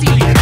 steam.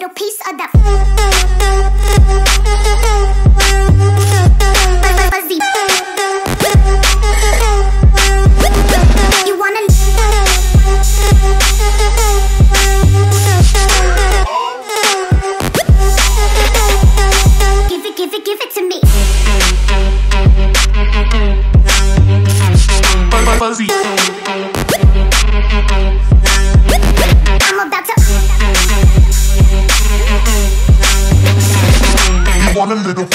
little piece of that fuzzy. You wanna give it, give it, give it to me. Fuzzy. a little